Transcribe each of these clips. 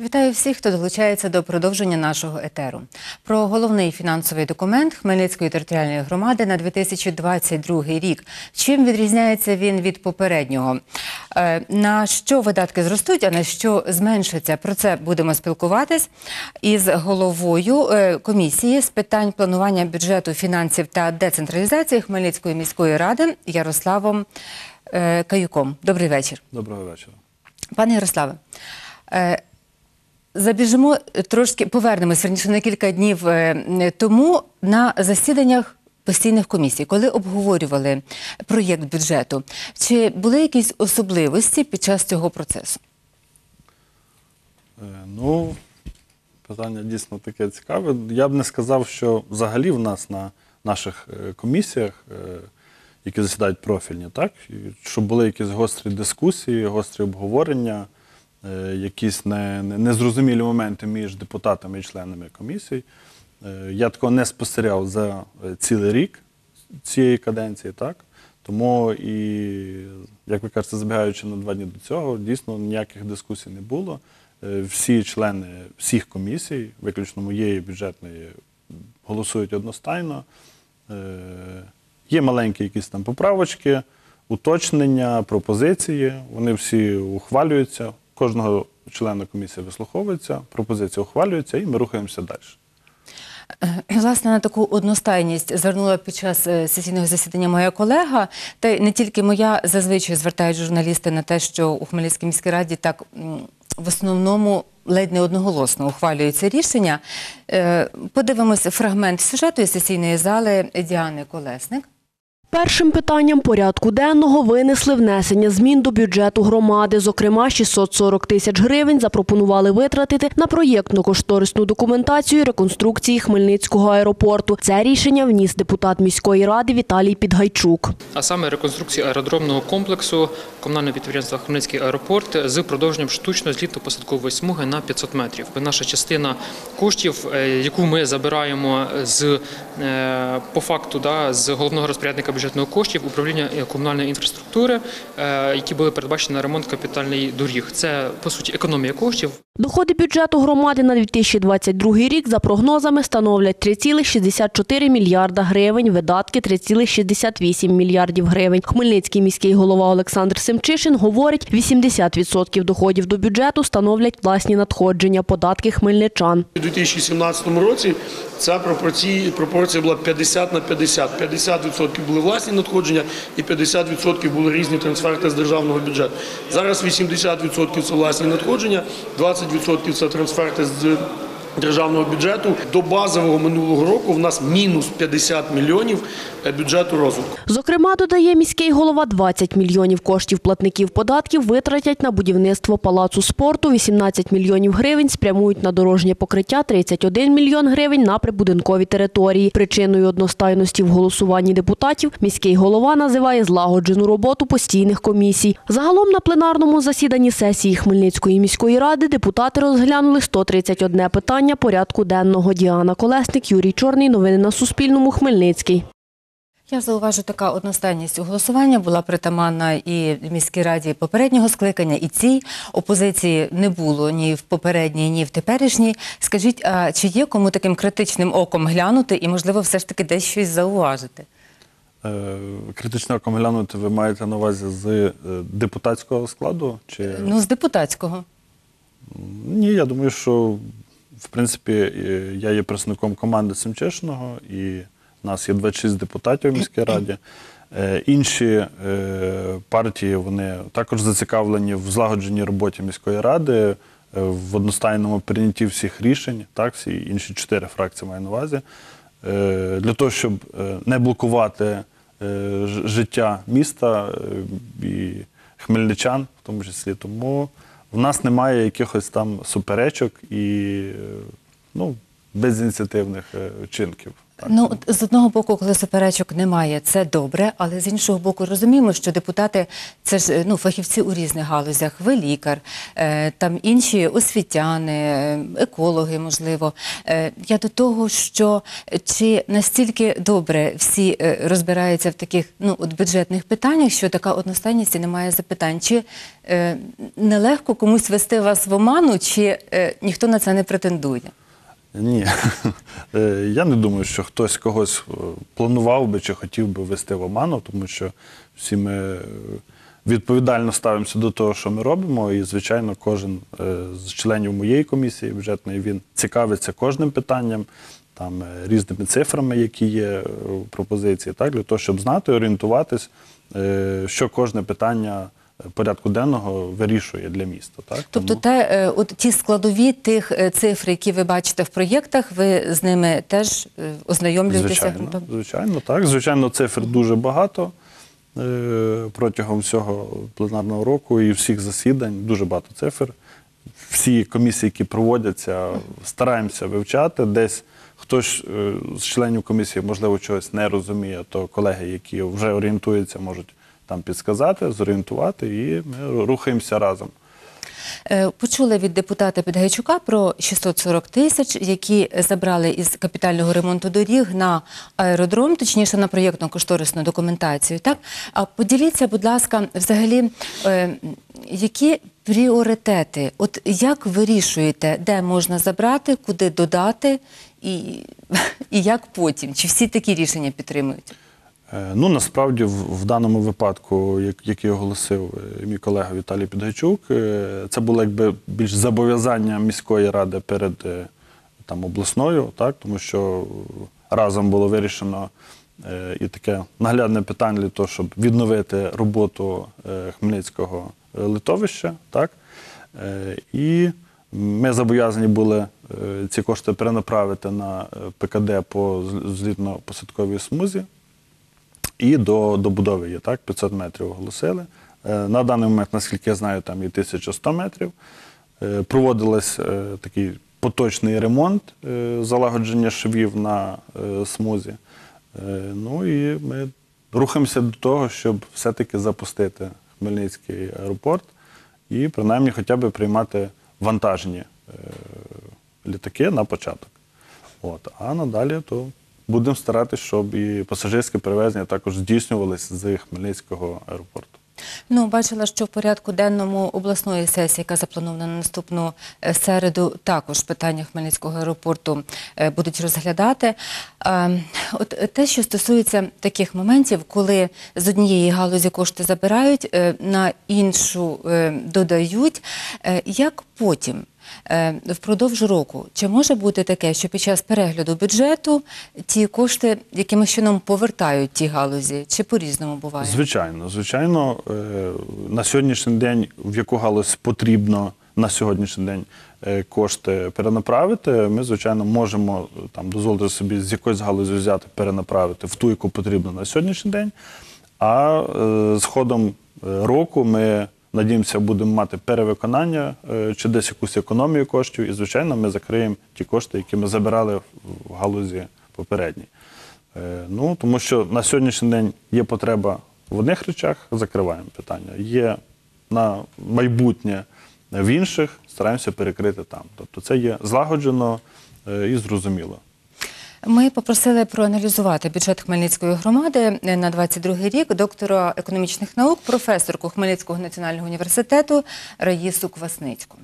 Вітаю всіх, хто долучається до продовження нашого етеру. Про головний фінансовий документ Хмельницької територіальної громади на 2022 рік. Чим відрізняється він від попереднього? Е, На що видатки зростуть, а на що зменшаться? Про це будемо спілкуватись із головою е, комісії з питань планування бюджету, фінансів та децентралізації Хмельницької міської ради Ярославом е, Каюком. Добрий вечір. Доброго вечора. Пане Ярославе, забіжимо трошки, повернемось верніше на кілька днів е, тому на засіданнях постійних комісій, коли обговорювали проєкт бюджету. Чи були якісь особливості під час цього процесу? Е, Ну, питання дійсно таке цікаве. Я б не сказав, що взагалі в нас на наших е, комісіях, які засідають профільні, так, щоб були якісь гострі дискусії, гострі обговорення, якісь не- не- незрозумілі моменти між депутатами і членами комісій. Е, Я такого не спостерігав за е, цілий рік цієї каденції, так? Тому і, як ви кажете, забігаючи на два дні до цього, дійсно ніяких дискусій не було. Е, Всі члени всіх комісій, виключно моєї бюджетної, голосують одностайно. Е, Є маленькі якісь там поправочки, уточнення, пропозиції. Вони всі ухвалюються. Кожного члена комісії вислуховується, пропозиція ухвалюється, і ми рухаємося далі. Е, Власне, на таку одностайність звернула під час е, сесійного засідання моя колега. Та й не тільки моя, зазвичай звертають журналісти на те, що у Хмельницькій міській раді так в основному ледь не одноголосно ухвалюється рішення. Е, Подивимось фрагмент сюжету сесійної зали Діани Колесник. Першим питанням порядку денного винесли внесення змін до бюджету громади. Зокрема, 640 тисяч гривень запропонували витратити на проєктно-кошторисну документацію реконструкції Хмельницького аеропорту. Це рішення вніс депутат міської ради Віталій Підгайчук. а саме реконструкції аеродромного комплексу комунального підприємства Хмельницький аеропорт з продовженням штучно злітно-посадкової смуги на 500 метрів. Наша частина коштів, е, яку ми забираємо з е, по факту да, з головного розпорядника бюджетного коштів управління е, комунальної інфраструктури, е, які були передбачені на ремонт капітальний доріг. Це по суті економія коштів. Доходи бюджету громади на 2022 рік за прогнозами становлять 3,64 мільярда гривень, видатки 3,68 мільярдів гривень. Хмельницький міський голова Олександр Семчишин говорить, 80% доходів до бюджету становлять власні надходження, податки хмельничан. У 2017 році ця пропорція, пропорція була 50 на 50. 50% були власні надходження і 50% були різні трансферти з державного бюджету. Зараз 80% це власні надходження, 20% це трансферти з державного бюджету. До базового минулого року в нас мінус 50 мільйонів бюджету розвитку. Зокрема, додає міський голова, 20 мільйонів коштів платників податків витратять на будівництво палацу спорту, 18 мільйонів гривень спрямують на дорожнє покриття, 31 мільйон гривень на прибудинкові території. Причиною одностайності в голосуванні депутатів міський голова називає злагоджену роботу постійних комісій. Загалом на пленарному засіданні сесії Хмельницької міської ради депутати розглянули 131 питання порядку денного. Діана Колесник, Юрій Чорний. Новини на Суспільному. Хмельницький. Я зауважу, така одностайність у голосування була притаманна і міській раді попереднього скликання, і цій опозиції не було ні в попередній, ні в теперішній. Скажіть, а чи є кому таким критичним оком глянути і, можливо, все ж таки десь щось зауважити? Е, Критично оком глянути ви маєте на увазі з е, депутатського складу? Чи... Ну, з депутатського. Ні, я думаю, що в принципі е, я є представником команди Семчешного, і в нас є 26 депутатів в міській раді. Е, Інші е, партії вони також зацікавлені в злагодженій роботі міської ради, е, в одностайному прийнятті всіх рішень, так, всі інші чотири фракції маю на увазі, для того, щоб не блокувати життя міста і хмельничан, в тому числі. Тому в нас немає якихось там суперечок і ну, безініціативних е, чинків. Так. Ну, з одного боку, коли суперечок немає, це добре, але з іншого боку, розуміємо, що депутати це ж ну, фахівці у різних галузях. Ви лікар, е, там інші освітяни, е, екологи, можливо. Е, я до того, що чи настільки добре всі е, розбираються в таких ну, от бюджетних питаннях, що така одностайність і немає запитань, чи е, нелегко комусь вести вас в оману, чи е, ніхто на це не претендує? Ні, Е, я не думаю, що хтось когось е, планував би чи хотів би вести в оману, тому що всі ми е, відповідально ставимося до того, що ми робимо. І, звичайно, кожен з членів моєї комісії бюджетної він цікавиться кожним питанням, там різними цифрами, які є в пропозиції, так для того, щоб знати, орієнтуватись, що кожне питання порядку денного вирішує для міста. Так Тобто, Тому- те, е, от ті складові тих е, цифр, які ви бачите в проєктах, ви з ними теж е, ознайомлюєтеся? Звичайно, звичайно, так. Звичайно, цифр дуже багато протягом всього пленарного року і всіх засідань. Дуже багато цифр. Всі комісії, які проводяться, стараємося вивчати. Десь хтось з членів комісії, можливо, чогось не розуміє, то колеги, які вже орієнтуються, можуть там підсказати, зорієнтувати, і ми рухаємося разом. Е, Почули від депутата Підгайчука про 640 тисяч, які забрали із капітального ремонту доріг на аеродром, точніше на проєктно-кошторисну документацію. Так, а поділіться, будь ласка, взагалі, е, які пріоритети? От як вирішуєте, де можна забрати, куди додати, і, і як потім? Чи всі такі рішення підтримують? Е, Ну, насправді, в, в даному випадку, як, який оголосив е, мій колега Віталій Підгайчук, е, це було якби більш зобов'язання міської ради перед там, обласною, так, тому що разом було вирішено і таке наглядне питання для того, щоб відновити роботу Хмельницького литовища. Так, і ми зобов'язані були ці кошти перенаправити на ПКД по злітно-посадковій смузі. І до добудови є так, 500 метрів оголосили. Е, На даний момент, наскільки я знаю, там є 1100 метрів. Е, Проводилось е, такий поточний ремонт, залагодження швів на смузі. Ну і ми рухаємося до того, щоб все-таки запустити Хмельницький аеропорт і принаймні хоча б приймати вантажні літаки на початок. От. А надалі то будемо старатися, щоб і пасажирське перевезення також здійснювалося з Хмельницького аеропорту. Ну, бачила, що в порядку денному обласної сесії, яка запланована на наступну е, середу, також питання Хмельницького аеропорту е, будуть розглядати. От те, що стосується таких моментів, коли з однієї галузі кошти забирають, е, на іншу додають, як потім? Е, Впродовж року чи може бути таке, що під час перегляду бюджету ті кошти якимось чином повертають ті галузі, чи по-різному буває? Звичайно, звичайно, е, на сьогоднішній день, в яку галузь потрібно на сьогоднішній день е, кошти перенаправити, ми, звичайно, можемо там дозволити собі з якоїсь галузі взяти, перенаправити в ту, яку потрібно на сьогоднішній день. А з ходом року ми надіємося, будемо мати перевиконання е, чи десь якусь економію коштів. І, звичайно, ми закриємо ті кошти, які ми забирали в- галузі попередній. Е, Ну, тому що на сьогоднішній день є потреба в одних речах, закриваємо питання. Є на майбутнє в інших, стараємося перекрити там. Тобто це є злагоджено е, і зрозуміло. Ми попросили проаналізувати бюджет Хмельницької громади на 22 рік доктора економічних наук, професорку Хмельницького національного університету Раїсу Квасницьку.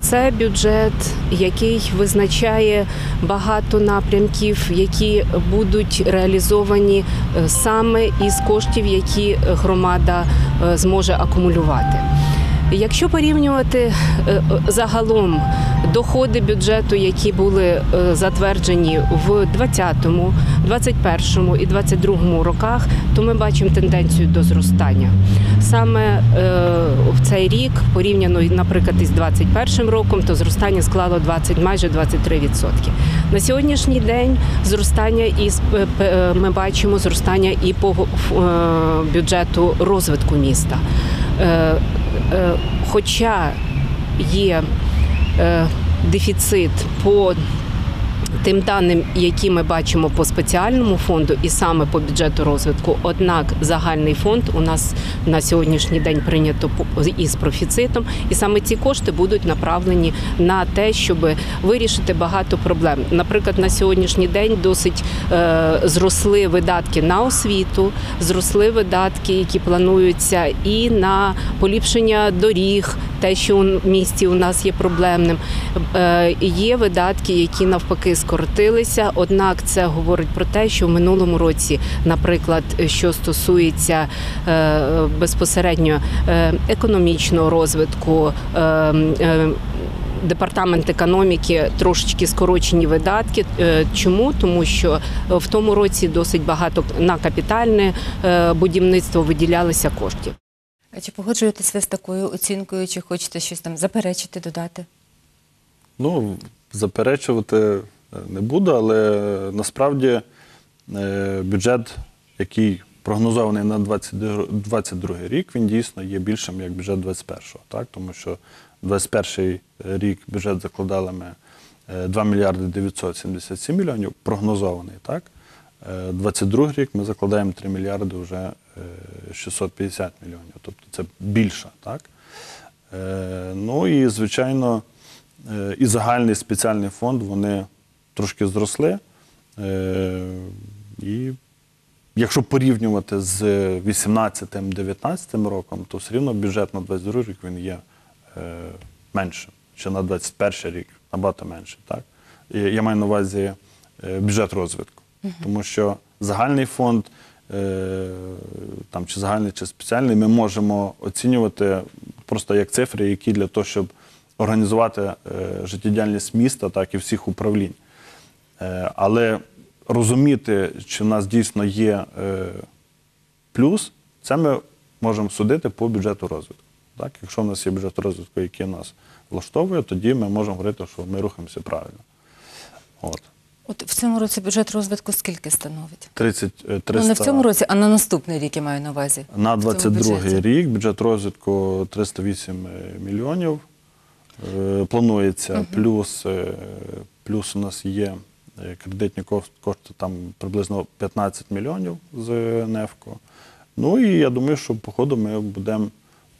Це бюджет, який визначає багато напрямків, які будуть реалізовані е, саме із коштів, які громада е, зможе акумулювати. Якщо порівнювати е, е, загалом доходи бюджету, які були е, затверджені в 2020, 2021 і 2022 роках, то ми бачимо тенденцію до зростання. Саме в цей рік, порівняно, наприклад, із 2021 роком, то зростання склало 20, майже 23%. На сьогоднішній день зростання і ми бачимо зростання і по бюджету розвитку міста. Е, е, Хоча є е, дефіцит по тим даним, які ми бачимо по спеціальному фонду і саме по бюджету розвитку. Однак загальний фонд у нас на сьогоднішній день прийнято із профіцитом, і саме ці кошти будуть направлені на те, щоб вирішити багато проблем. Наприклад, на сьогоднішній день досить е, зросли видатки на освіту, зросли видатки, які плануються, і на поліпшення доріг, те, що у місті у нас є проблемним. Е, Є видатки, які навпаки скоротилися. Однак це говорить про те, що в минулому році, наприклад, що стосується е, безпосередньо е, економічного розвитку. е, Департамент економіки трошечки скорочені видатки. Чому? Тому що в тому році досить багато на капітальне будівництво виділялися коштів. А Чи погоджуєтесь ви з такою оцінкою, чи хочете щось там заперечити, додати? Ну, заперечувати не буду, але насправді е, бюджет, який прогнозований на 2022 рік, він дійсно є більшим як бюджет 2021-го. Так? Тому що 2021 рік бюджет закладали ми е, 2 мільярди 977 мільйонів, прогнозований. Так? Е, 22 рік ми закладаємо 3 мільярди вже е, 650 мільйонів. Тобто це більше. Так? Е, Ну і, звичайно, е, і загальний спеціальний фонд вони трошки зросли. Е, І якщо порівнювати з 18-19 роком, то все рівно бюджет на 22 рік він є е, меншим, чи на 21 рік набагато менший. Так? І Я маю на увазі е, бюджет розвитку. Тому що загальний фонд, там, чи загальний, чи спеціальний, ми можемо оцінювати просто як цифри, які для того, щоб організувати життєдіяльність міста, так і всіх управлінь. Е, Але розуміти, чи в нас дійсно є е, плюс, це ми можемо судити по бюджету розвитку. Так? Якщо в нас є бюджет розвитку, який нас влаштовує, тоді ми можемо говорити, що ми рухаємося правильно. От. От в цьому році бюджет розвитку скільки становить? 30, е, 300... Ну не в цьому році, а на наступний рік я маю на увазі. На в цьому 22 бюджеті. рік бюджет розвитку 308 мільйонів. Е, Планується плюс, е, плюс у нас є е, кредитні кошти там приблизно 15 мільйонів з НЕФКО. Ну і я думаю, що по ходу ми будемо.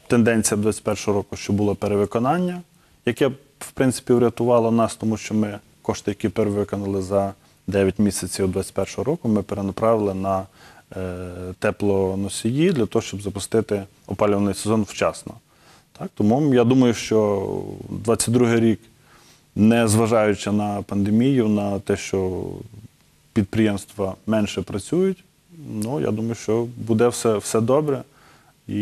Тенденція 21 року, що було перевиконання, яке в принципі врятувало нас, тому що ми кошти, які перевиконали за 9 місяців 21 року, ми перенаправили на е, теплоносії для того, щоб запустити опалювальний сезон вчасно. Так, тому я думаю, що 22 рік, не зважаючи на пандемію, на те, що підприємства менше працюють, ну я думаю, що буде все, все добре і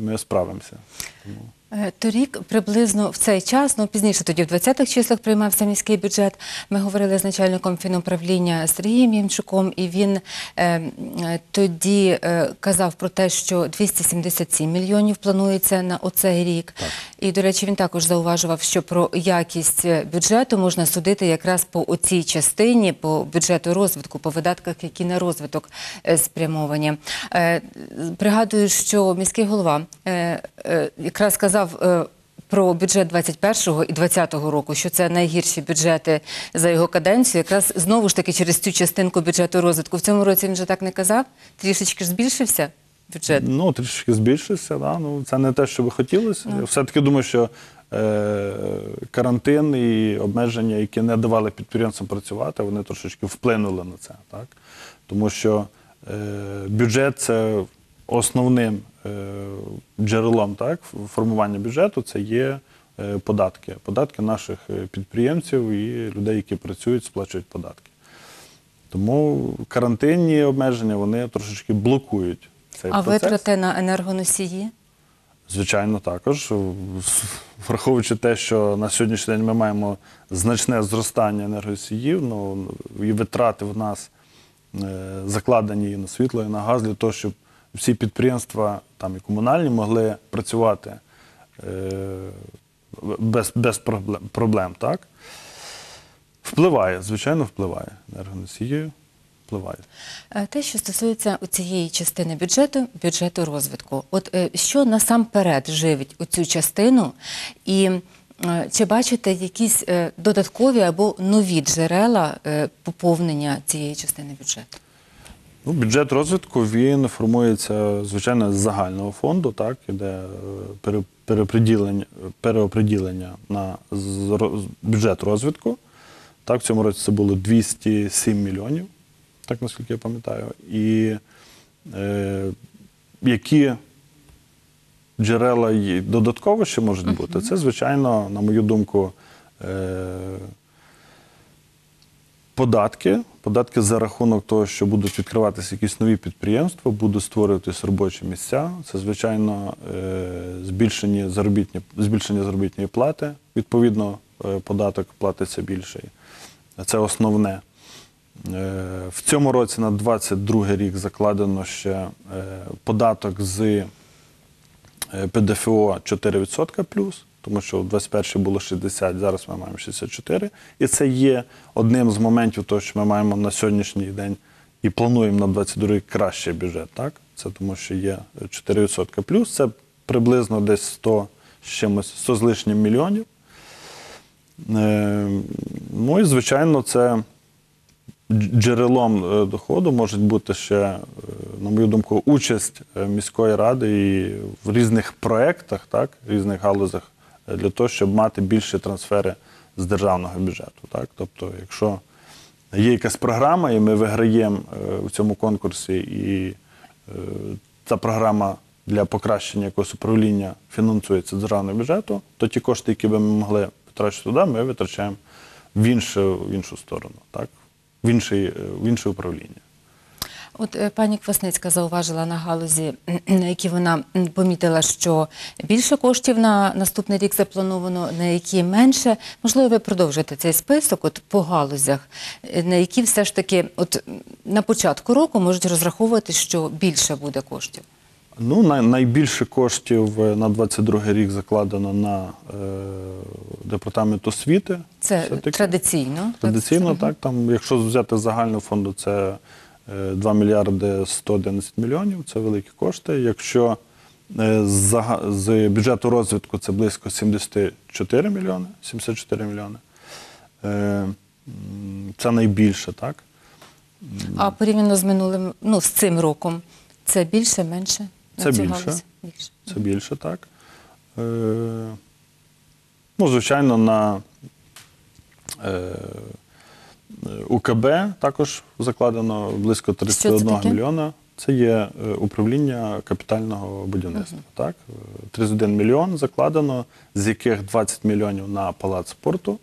ми справимося. Тому... Е, Торік приблизно в цей час, ну пізніше тоді в 20-х числах приймався міський бюджет. Ми говорили з начальником фінуправління Сергієм Ємчуком, і він е, е, тоді е, казав про те, що 277 мільйонів планується на оцей рік. І, до речі, він також зауважував, що про якість е, бюджету можна судити якраз по оцій частині, по бюджету розвитку, по видатках, які на розвиток е, спрямовані. Е, Пригадую, що міський голова е, е, якраз сказав е, про бюджет 21-го і 20-го року, що це найгірші бюджети за його каденцію. Якраз знову ж таки через цю частинку бюджету розвитку. В цьому році він вже так не казав. Трішечки ж збільшився бюджет. Ну, трішки збільшився, да? ну, це не те, що би хотілося. Я все-таки думаю, що е, карантин і обмеження, які не давали підприємцям працювати, вони трошечки вплинули на це. Так? Тому що е, бюджет це основним джерелом так, формування бюджету це є е, податки. Податки наших е, підприємців і людей, які працюють, сплачують податки. Тому карантинні обмеження вони трошечки блокують цей А процес. витрати на енергоносії? Звичайно, також. Враховуючи те, що на сьогоднішній день ми маємо значне зростання енергосіїв, ну, і витрати в нас е, закладені і на світло, і на газ для того, щоб всі підприємства, там і комунальні, могли працювати е, без, без проблем, проблем, так? Впливає, звичайно, впливає. Енергоносії впливає. Е, Те, що стосується цієї частини бюджету, бюджету розвитку, от е, що насамперед живить оцю частину, і Чи бачите якісь додаткові або нові джерела поповнення цієї частини бюджету? Ну, бюджет розвитку він формується, звичайно, з загального фонду, так, іде е, пере- переоприділення на бюджет розвитку. Так, в цьому році це було 207 мільйонів, так наскільки я пам'ятаю. І е, які джерела додатково ще можуть бути, це, звичайно, на мою думку, е, податки. Податки за рахунок того, що будуть відкриватися якісь нові підприємства, будуть створюватись робочі місця. Це, звичайно, е, збільшення заробітні, збільшення заробітної плати. Відповідно, е, податок платиться більший. Це основне. Е, В цьому році на 22 рік закладено ще податок з ПДФО 4% плюс, тому що в 21 було 60, зараз ми маємо 64. І це є одним з моментів того, що ми маємо на сьогоднішній день і плануємо на 22 рік кращий бюджет. Так? Це тому, що є 4% плюс, це приблизно десь 100 з чимось, 100 з лишнім мільйонів. Е, Ну і звичайно, це джерелом е, доходу може бути ще, е, на мою думку, участь міської ради і в різних проєктах, так, різних галузях, для того, щоб мати більші трансфери з державного бюджету. Так? Тобто, якщо є якась програма, і ми виграємо е, в цьому конкурсі, і е, ця програма для покращення якогось управління фінансується з державного бюджету, то ті кошти, які би ми могли витрачати туди, ми витрачаємо в іншу, в іншу сторону, так? в, інший, е, в інше управління. От е, пані Квасницька зауважила на галузі, на які вона помітила, що більше коштів на наступний рік заплановано, на які менше. Можливо, ви продовжите цей список от по галузях, е, на які все ж таки, от на початку року можуть розраховувати, що більше буде коштів. Ну, най, найбільше коштів е, на 22 рік закладено на е, департамент освіти. Це традиційно. Традиційно, Мгм. так. Там, якщо взяти з загального фонду, це 2 мільярди 111 мільйонів, це великі кошти. Якщо е, з, бюджету розвитку це близько 74 мільйони, 74 мільйони. Е, Це найбільше, так? А порівняно з минулим, ну з цим роком, це більше, менше? Це більше. більше. Це більше, так. Е, ну, звичайно, на е, УКБ також закладено близько 31 таке? мільйона. Це є е, управління капітального будівництва. Так? Е, 31 мільйон закладено, з яких 20 мільйонів на палац спорту.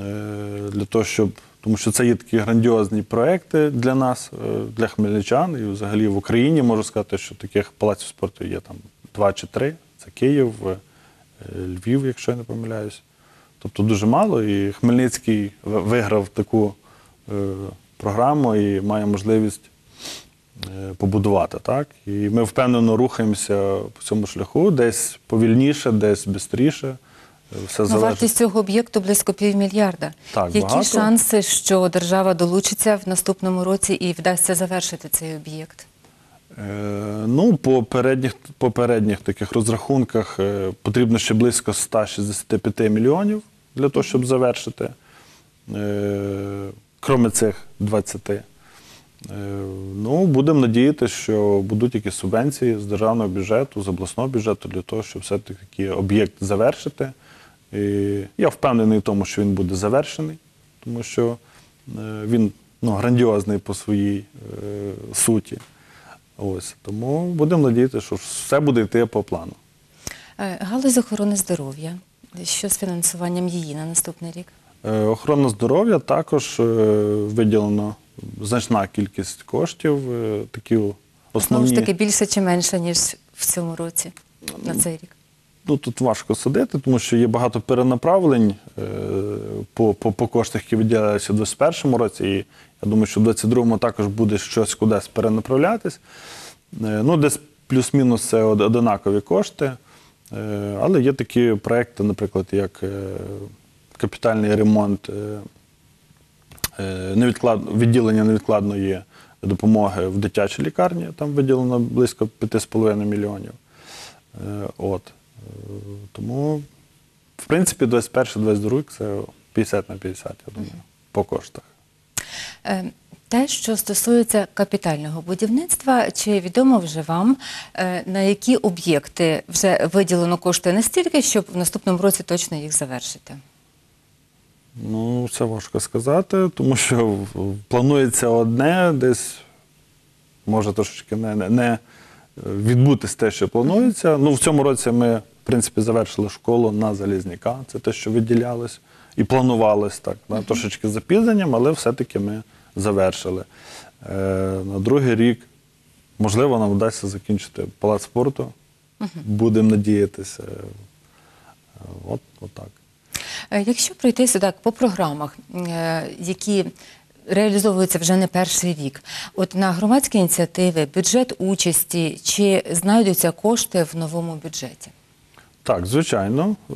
Е, Для того, щоб, тому що це є такі грандіозні проекти для нас, е, для хмельничан, і взагалі в Україні можу сказати, що таких палаців спорту є там два чи три. Це Київ, е, Львів, якщо я не помиляюсь. Тобто дуже мало. І Хмельницький виграв таку е, програму і має можливість е, побудувати. Так? І ми впевнено рухаємося по цьому шляху, десь повільніше, десь швидше. Все Ну, вартість цього об'єкту близько півмільярда. Так, Які багато. шанси, що держава долучиться в наступному році і вдасться завершити цей об'єкт? Е, Ну, по передніх, попередніх таких розрахунках е, потрібно ще близько 165 мільйонів для того, щоб завершити. Е, Кроме цих 20. Е, Ну, будемо надіятися, що будуть якісь субвенції з державного бюджету, з обласного бюджету для того, щоб все-таки об'єкт завершити. І я впевнений в тому, що він буде завершений, тому що е, він ну, грандіозний по своїй суті. Ось тому будемо надіятися, що все буде йти по плану. Галузь охорони здоров'я. Що з фінансуванням її на наступний рік? Е, Охорона здоров'я також е, виділено значна кількість коштів. е, Такі Знову основні. ж таки більше чи менше, ніж в цьому році на цей рік. Ну, тут важко судити, тому що є багато перенаправлень по, по, по коштах, які виділялися в 2021 році. І я думаю, що в 2022 також буде щось кудись перенаправлятись. Ну, десь плюс-мінус це од- одинакові кошти. Е, але є такі проекти, наприклад, як е, капітальний ремонт е, відділення невідкладної допомоги в дитячій лікарні. Там виділено близько 5,5 мільйонів. От. Тому в принципі, 21-22 рік це 50 на 50, я думаю, по коштах. Те, що стосується капітального будівництва, чи відомо вже вам, е, на які об'єкти вже виділено кошти настільки, щоб в наступному році точно їх завершити? Ну, це важко сказати, тому що планується одне, десь може трошечки не, не, відбутись те, що планується. Ну, в цьому році ми, в принципі, завершили школу на Залізняка. Це те, що виділялось і планувалось так. Да, трошечки з запізненням, але все-таки ми завершили. Е, на другий рік, можливо, нам вдасться закінчити палац спорту. Будемо надіятися. Е, От, от так. Е, Якщо пройтися так по програмах, які реалізовуються вже не перший рік, от на громадські ініціативи, бюджет участі, чи знайдуться кошти в новому бюджеті? Так, звичайно. Е,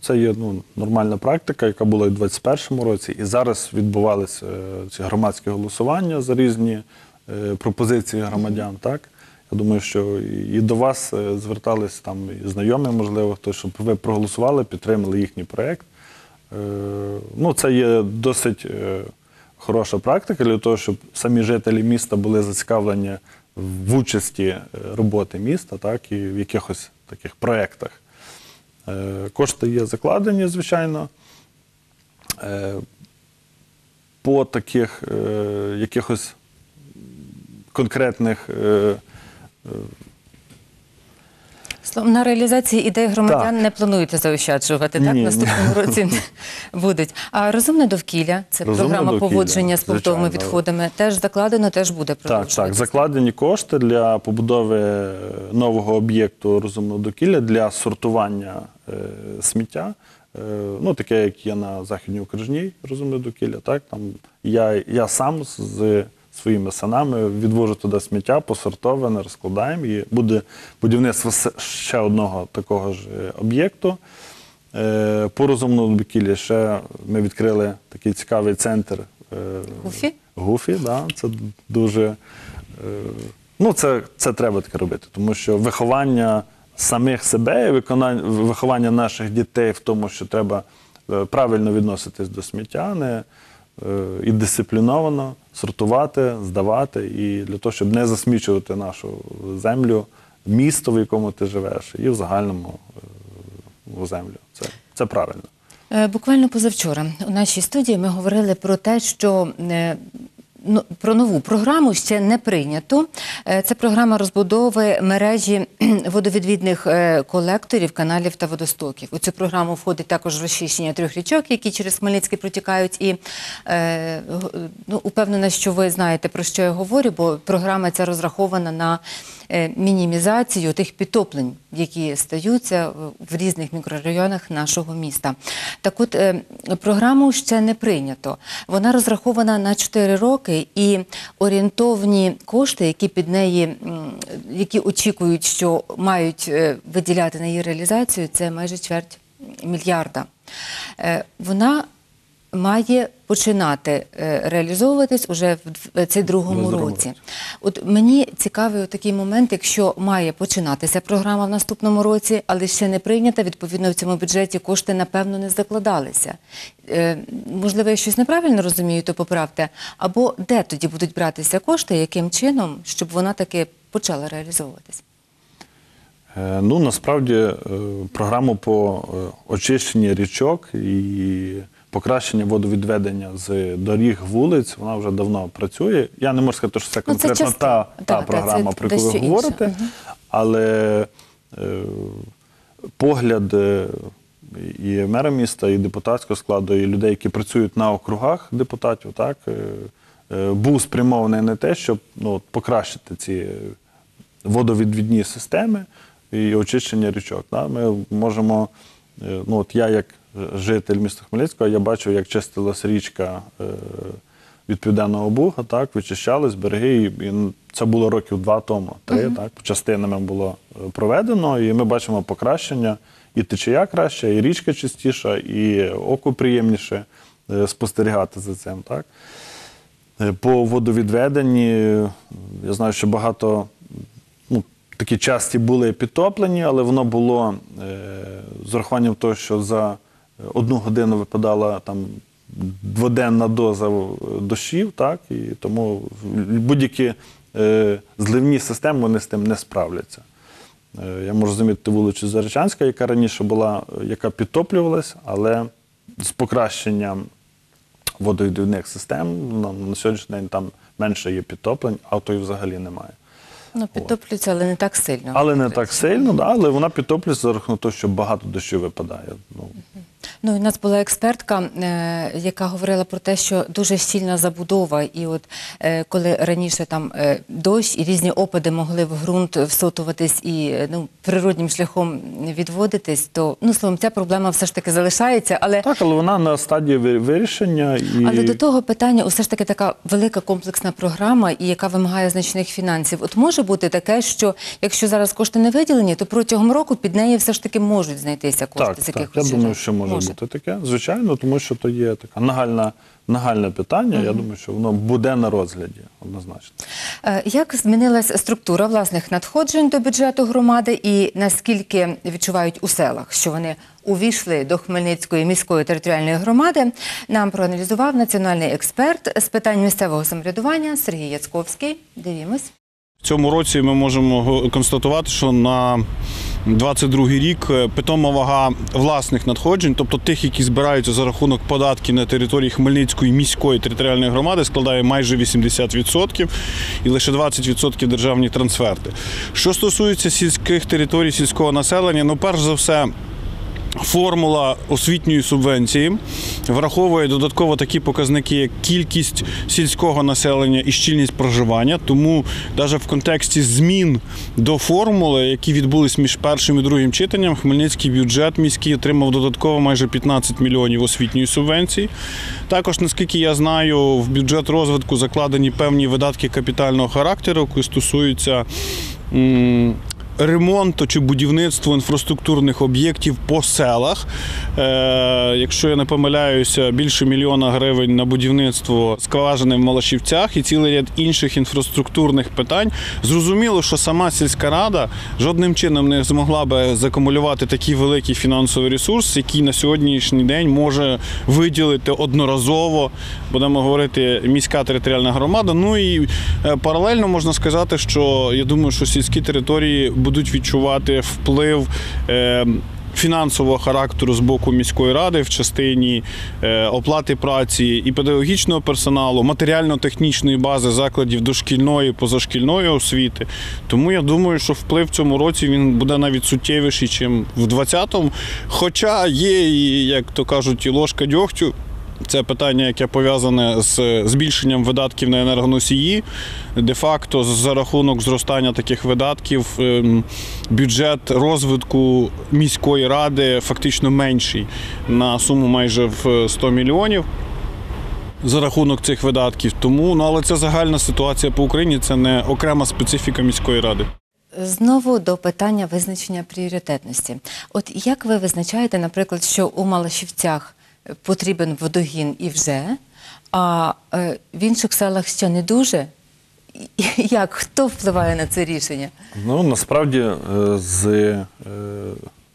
Це є ну, нормальна практика, яка була і в 2021 році. І зараз відбувалися е, ці громадські голосування за різні е, пропозиції громадян. Так? Я думаю, що і до вас звертались там і знайомі, можливо, хто, щоб ви проголосували, підтримали їхній проєкт. Ну, це є досить хороша практика для того, щоб самі жителі міста були зацікавлені в участі роботи міста, так, і в якихось таких проєктах. Е, Кошти є закладені, звичайно. Е, По таких е, якихось конкретних на реалізації ідей громадян Так. не плануєте заощаджувати, так? Ні, наступному році не будуть. А розумне довкілля, це Розумне програма довкілля, поводження з побутовими відходами, теж закладено, теж буде Так, продовжуватися. так. Закладені кошти для побудови е, нового об'єкту розумного довкілля для сортування е, сміття. Е, ну, таке, як є на Західній Окружній розумне довкілля. Так? Там я, я сам з своїми синами відвожу туди сміття, посортоване, розкладаємо. І буде будівництво ще одного такого ж е, об'єкту. Е, по розумному довкіллі ще ми відкрили такий цікавий центр. е, Гуфі? Гуфі, да, це дуже. Ну, це, це треба таке робити, тому що виховання самих себе і виконання, виховання наших дітей в тому, що треба правильно відноситись до сміття, не, і дисципліновано сортувати, здавати, і для того, щоб не засмічувати нашу землю, місто, в якому ти живеш, і в загальному в землю. Це, це правильно. Е, Буквально позавчора у нашій студії ми говорили про те, що е, про нову програму ще не прийнято. Е, Це програма розбудови мережі водовідвідних е, колекторів, каналів та водостоків. У цю програму входить також розчищення трьох річок, які через Хмельницький протікають. І е, ну, упевнена, що ви знаєте про що я говорю, бо програма ця розрахована на мінімізацію тих підтоплень, які стаються в- різних мікрорайонах нашого міста. Так от е, програму ще не прийнято. Вона розрахована на 4 роки і орієнтовні кошти, які під неї, які очікують, що мають е, виділяти на її реалізацію, це майже чверть мільярда. Е, Вона має починати е, реалізовуватись уже в дв- цей другому році. році. От мені цікавий такий момент, якщо має починатися програма в наступному році, але ще не прийнята, відповідно в цьому бюджеті кошти напевно не закладалися. Е, можливо, я щось неправильно розумію, то поправте. Або де тоді будуть братися кошти, яким чином, щоб вона таки почала реалізовуватись? Е, Ну, насправді, програму по очищенні річок і покращення водовідведення з доріг, вулиць, вона вже давно працює. Я не можу сказати, що це Ну, це конкретно частина. та, та так, програма, це про яку ви дещо інше. говорите, але е, погляд е, і мера міста, і депутатського складу, і людей, які працюють на округах депутатів, так, е, е, був спрямований на те, щоб ну, от покращити ці е, водовідвідні системи і очищення річок. Да? Ми можемо, е, ну от я як житель міста Хмельницького, я бачив, як чистилась річка е, від Південного Буга, так, вичищались береги, і, і це було років два тому, три, так, частинами було е, проведено, і ми бачимо покращення. І течія краще, і річка чистіша, і оку приємніше е, спостерігати за цим. Так? По водовідведенні, я знаю, що багато, ну, такі часті були підтоплені, але воно було з урахуванням того, що за одну годину випадала там дводенна доза е, дощів, так, і тому будь-які е, зливні системи вони з тим не справляться. Е, Я можу замітити вулицю Заречанська, яка раніше була, яка підтоплювалась, але з покращенням водовідвідних систем на, на сьогоднішній день там менше є підтоплень, а то й взагалі немає. Ну, підтоплюється, але не так сильно. Але не так сильно, да, але вона підтоплюється за рахунок того, що багато дощу випадає. Ну, Ну, у нас була експертка, е, яка говорила про те, що дуже щільна забудова, і от е, коли раніше там е, дощ і різні опади могли в ґрунт всотуватись і ну, природнім шляхом відводитись, то ну словом, ця проблема все ж таки залишається. Але так, але вона на стадії ви- вирішення і Але до того питання, усе ж таки така велика комплексна програма, і яка вимагає значних фінансів. От може бути таке, що якщо зараз кошти не виділені, то протягом року під неї все ж таки можуть знайтися кошти так, з так, я думаю, що може, бути таке. Звичайно, тому що то є таке нагальне, нагальне питання. Я думаю, що воно буде на розгляді однозначно. Е, Як змінилась структура власних надходжень до бюджету громади, і наскільки відчувають у селах, що вони увійшли до Хмельницької міської територіальної громади, нам проаналізував національний експерт з питань місцевого самоврядування Сергій Яцковський. Дивімось. В цьому році ми можемо констатувати, що на 22 рік е, питома вага власних надходжень, тобто тих, які збираються за рахунок податків на території Хмельницької міської територіальної громади, складає майже 80% і лише 20% державні трансферти. Що стосується сільських територій сільського населення, ну перш за все. Формула освітньої субвенції враховує додатково такі показники, як кількість сільського населення і щільність проживання. Тому навіть в контексті змін до формули, які відбулись між першим і другим читанням, Хмельницький бюджет міський отримав додатково майже 15 мільйонів освітньої субвенції. Також, наскільки я знаю, в бюджет розвитку закладені певні видатки капітального характеру, які стосуються. Ремонту чи будівництву інфраструктурних об'єктів по селах. Е, якщо я не помиляюся, більше мільйона гривень на будівництво скважини в Малашівцях і цілий ряд інших інфраструктурних питань. Зрозуміло, що сама сільська рада жодним чином не змогла би закумулювати такий великий фінансовий ресурс, який на сьогоднішній день може виділити одноразово, будемо говорити, міська територіальна громада. Ну і е, паралельно можна сказати, що я думаю, що сільські території будуть відчувати вплив. е, Фінансового характеру з боку міської ради в частині е, оплати праці і педагогічного персоналу, матеріально-технічної бази закладів дошкільної, позашкільної освіти. Тому я думаю, що вплив в цьому році він буде навіть суттєвіший, ніж в 20-му. Хоча є, і, як то кажуть, і ложка дьогтю. Це питання, яке пов'язане з збільшенням видатків на енергоносії. Де-факто, за рахунок зростання таких видатків, ем, бюджет розвитку міської ради фактично менший на суму майже в 100 мільйонів. За рахунок цих видатків. Тому, ну але це загальна ситуація по Україні, це не окрема специфіка міської ради. Знову до питання визначення пріоритетності. От як ви визначаєте, наприклад, що у Малашівцях потрібен водогін і вже, а е, в інших селах ще не дуже? Як? Хто впливає на це рішення? Ну, насправді, е, з е,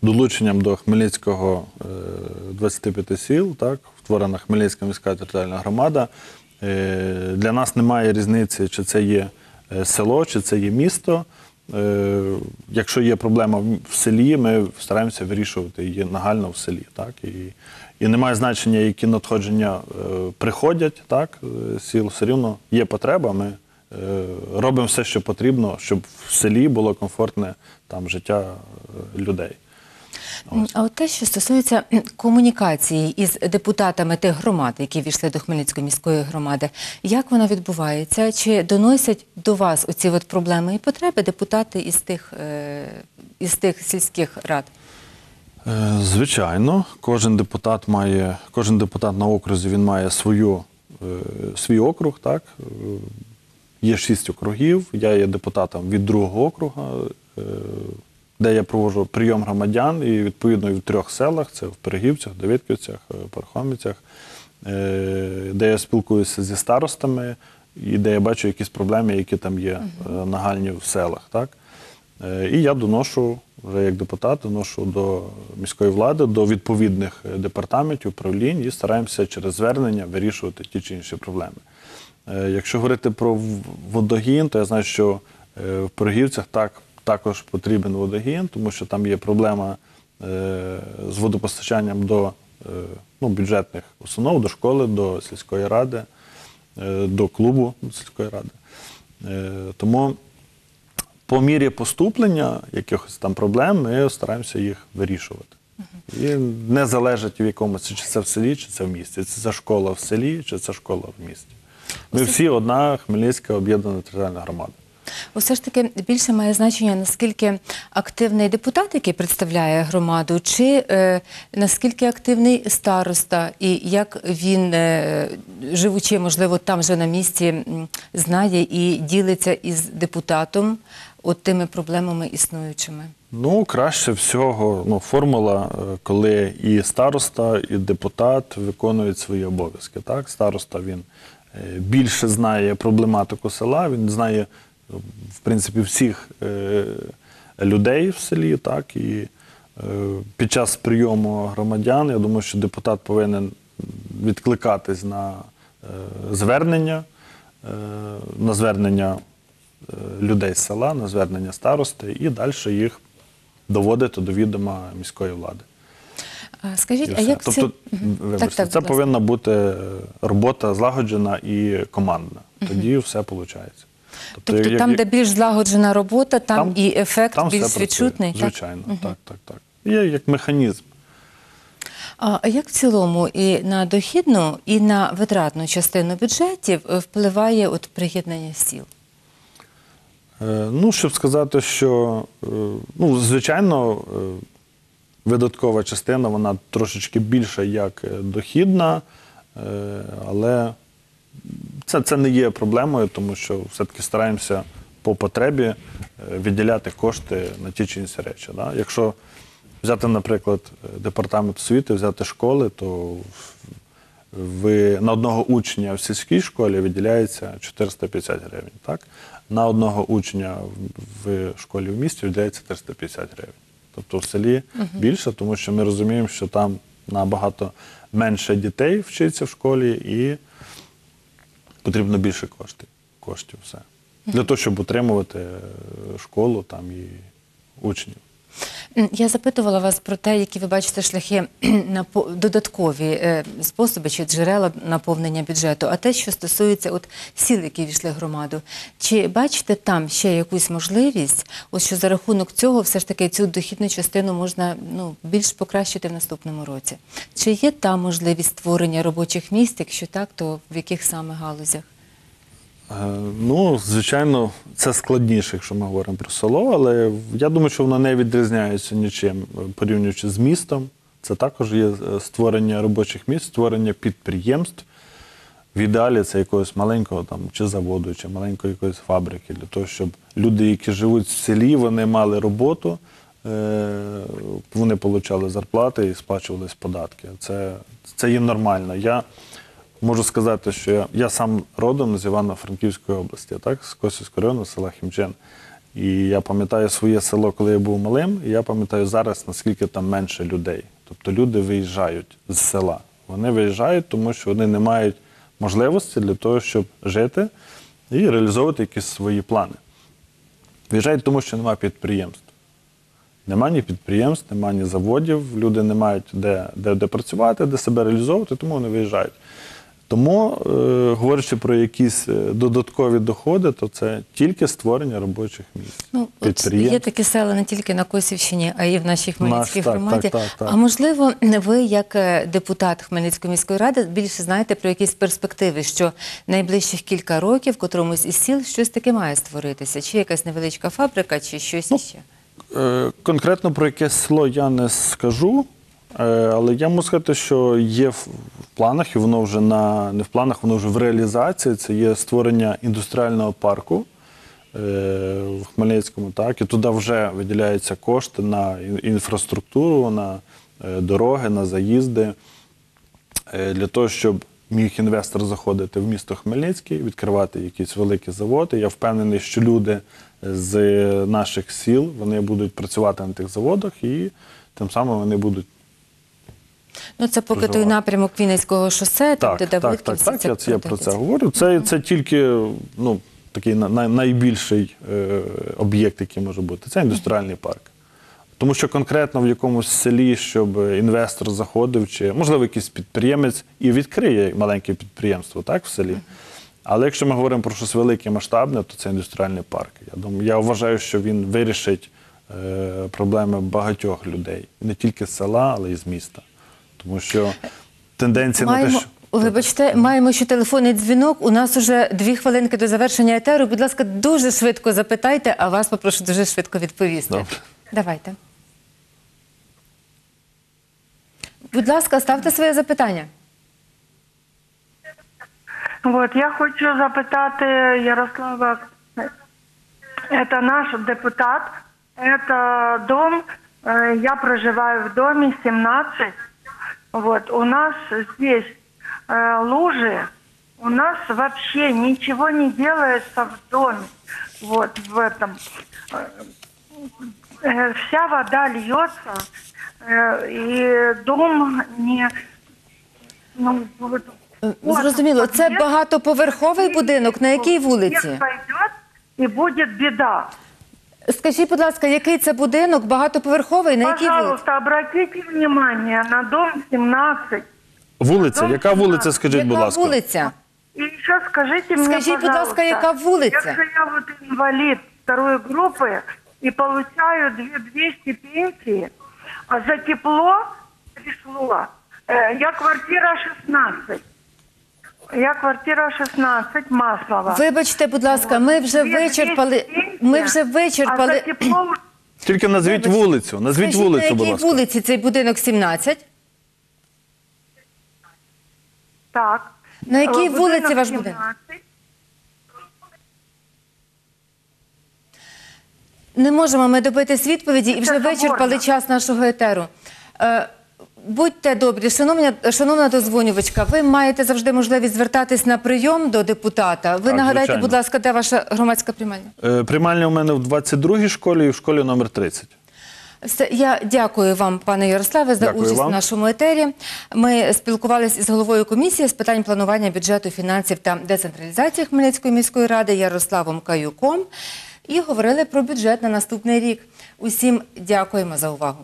долученням до Хмельницького е, 25 сіл, так, створена Хмельницька міська територіальна громада, для нас немає різниці, чи це є село, чи це є місто. Якщо є проблема в селі, ми стараємося вирішувати її нагально в селі. Так? І, і немає значення, які надходження е, приходять, так? е, сіл все рівно є потреба. Ми е, робимо все, що потрібно, щоб в селі було комфортне там життя людей. А от те, що стосується комунікації із депутатами тих громад, які війшли до Хмельницької міської громади, як воно відбувається? Чи доносять до вас оці от проблеми і потреби депутати із тих, із тих сільських рад? Е, Звичайно, кожен депутат має, кожен депутат на окрузі він має свою, е, свій округ. Так? Е, Є шість округів. Я є депутатом від другого округа, де я проводжу прийом громадян, і відповідно в трьох селах: це в Перегівцях, Давидківцях, Пархомівцях, де я спілкуюся зі старостами і де я бачу якісь проблеми, які там є нагальні в селах. Так? І я доношу вже як депутат, доношу до міської влади, до відповідних е, департаментів, управлінь і стараємося через звернення вирішувати ті чи інші проблеми. Е, Якщо говорити про водогін, то я знаю, що е, в Пирогівцях так, також потрібен водогін, тому що там є проблема з водопостачанням до ну, бюджетних установ, до школи, до сільської ради, до клубу сільської ради. Тому по мірі поступлення якихось там проблем ми стараємося їх вирішувати. І не залежить в якомусь, чи це в селі, чи це в місті. Чи це школа в селі, чи це школа в місті. Ми всі одна Хмельницька об'єднана територіальна громада. Усе ж таки більше має значення, наскільки активний депутат, який представляє громаду, чи е, наскільки активний староста, і як він, е, живучи, можливо, там же на місці, знає і ділиться із депутатом от тими проблемами існуючими. Ну, краще всього, ну, формула, е, коли і староста, і депутат виконують свої обов'язки. Так? Староста він е, більше знає проблематику села, він знає, е, в принципі, всіх людей в селі, так, і під час прийому громадян, я думаю, що депутат повинен відкликатись на звернення, на звернення людей з села, на звернення старости і далі їх доводити до відома міської влади. Скажіть, а як тобто, це... Вибачте, Так, так, це повинна бути робота злагоджена і командна. Тоді все виходить. Тобто там, де більш злагоджена робота, там, і ефект там більш працює. відчутний. так? Звичайно, так, так, так. Є як механізм. А а як в цілому і на дохідну, і на витратну частину бюджетів е, впливає от приєднання сіл? Е, Ну, щоб сказати, що е, ну, звичайно, е, видаткова частина вона трошечки більша, як дохідна, але це, це не є проблемою, тому що все-таки стараємося по потребі відділяти кошти на ті чи інші речі. Да? Якщо взяти, наприклад, департамент освіти, взяти школи, то в- в, на одного учня в сільській школі виділяється 450 гривень. Так? На одного учня в, школі в місті виділяється 350 гривень. Тобто в селі більше, тому що ми розуміємо, що там набагато менше дітей вчиться в школі і потрібно більше коштів. коштів все. Для того, щоб утримувати е, школу там і учнів. Я запитувала вас про те, які ви бачите шляхи на додаткові е, способи чи джерела наповнення бюджету. А те, що стосується сіл, які війшли в громаду, чи бачите там ще якусь можливість, от що за рахунок цього все ж таки цю дохідну частину можна ну, більш покращити в наступному році? Чи є там можливість створення робочих місць? Якщо так, то в яких саме галузях? Е, Ну, звичайно, це складніше, якщо ми говоримо про село, але я думаю, що воно не відрізняється нічим е, порівнюючи з містом. Це також є е, створення робочих місць, створення підприємств. В ідеалі це якогось маленького там чи заводу, чи маленької якоїсь фабрики, для того, щоб люди, які живуть в селі, вони мали роботу, вони отримали зарплати і сплачувались податки. Це, це є нормально. Я можу сказати, що я, я сам родом з Івано-Франківської області, так, з Косівського району, села Хімчин. І я пам'ятаю своє село, коли я був малим, і я пам'ятаю зараз, наскільки там менше людей. Тобто люди виїжджають з села. Вони виїжджають, тому що вони не мають можливості для того, щоб жити і реалізовувати якісь свої плани. Виїжджають, тому що немає підприємств. Нема ні підприємств, нема ні заводів, люди не мають де, де, де працювати, де себе реалізовувати, тому вони виїжджають. Тому, е, говорячи про якісь е, додаткові доходи, то це тільки створення робочих місць. Ну, от є такі села не тільки на Косівщині, а й в нашій Хмельницькій громаді. так, так, так. А можливо, ви, як е, депутат Хмельницької міської ради, більше знаєте про якісь перспективи, що найближчих кілька років в котромусь із сіл щось таке має створитися, чи якась невеличка фабрика, чи щось Ну, іще. Е, Конкретно про яке село я не скажу, але я можу сказати, що є в планах, і воно вже на не в планах, воно вже в реалізації. Це є створення індустріального парку е, в Хмельницькому. Так, і туди вже виділяються кошти на інфраструктуру, на е, дороги, на заїзди, е, для того, щоб міг інвестор заходити в місто Хмельницький, відкривати якісь великі заводи. Я впевнений, що люди з наших сіл вони будуть працювати на тих заводах і тим самим вони будуть Ну, це поки той напрямок Вінницького шосе, там, так, де так, так, так, це це- я про це говорю. Це, це тільки ну, такий най- найбільший е, об'єкт, який може бути. Це індустріальний парк. Тому що конкретно в якомусь селі, щоб інвестор заходив, чи можливо якийсь підприємець і відкриє маленьке підприємство так, в селі. Але якщо ми говоримо про щось велике масштабне, то це індустріальний парк. Я думаю, я вважаю, що він вирішить е, проблеми багатьох людей, не тільки з села, але й з міста. Тому що тенденція на те, що вибачте, маємо ще телефонний дзвінок. У нас уже дві хвилинки до завершення етеру. Будь ласка, дуже швидко запитайте, а вас попрошу дуже швидко відповісти. Добре. Давайте. Будь ласка, ставте своє запитання. От я хочу запитати Ярослава, це наш депутат, це дом, е, я проживаю в домі 17. Вот, у нас здесь э, лужи, у нас вообще ничего не делается в доме, вот в этом. Э, вся вода льется, э, и дом не... Ну, вот, Е, Зрозуміло, це Подъезд- багатоповерховий будинок. На якій вулиці? Подъезд пойдет, и будет беда. Скажіть, будь ласка, який це будинок? Багатоповерховий? На якій вулиці? Пожалуйста, обратите внимание на дом 17. вулиця, яка вулиця, скажіть, будь Яка ласка? вулиця? И еще скажите мне, Скажіть, будь ласка, пожалуйста, яка вулиця? Если я вот инвалид второй группы и получаю 2200 пенсии, а за тепло пришло, э, я квартира 16. Я квартира 16, Маслова. Вибачте, будь ласка, ми вже вичерпали. Ми вже А за вичерпали. Тільки назвіть Вибачте. вулицю. Назвіть Скажіть, вулицю, на будь якій ласка. вулиці цей будинок 17? так. На якій Е, вулиці ваш будинок? 17. Не можемо ми добитись відповіді і вже Це вичерпали Соборна. час нашого етеру. Е, Будьте добрі, шановна, шановна дозвонювачка, ви маєте завжди можливість звертатись на прийом до депутата. Ви Так, нагадайте, звичайно. будь ласка, де ваша громадська приймальня? Е, Приймальня у мене в 22-й школі і в школі номер 30. Все, я дякую вам, пане Ярославе, за Дякую участь вам. в нашому етері. Ми спілкувалися із головою комісії з питань планування бюджету, фінансів та децентралізації Хмельницької міської ради Ярославом Каюком і говорили про бюджет на наступний рік. Усім дякуємо за увагу.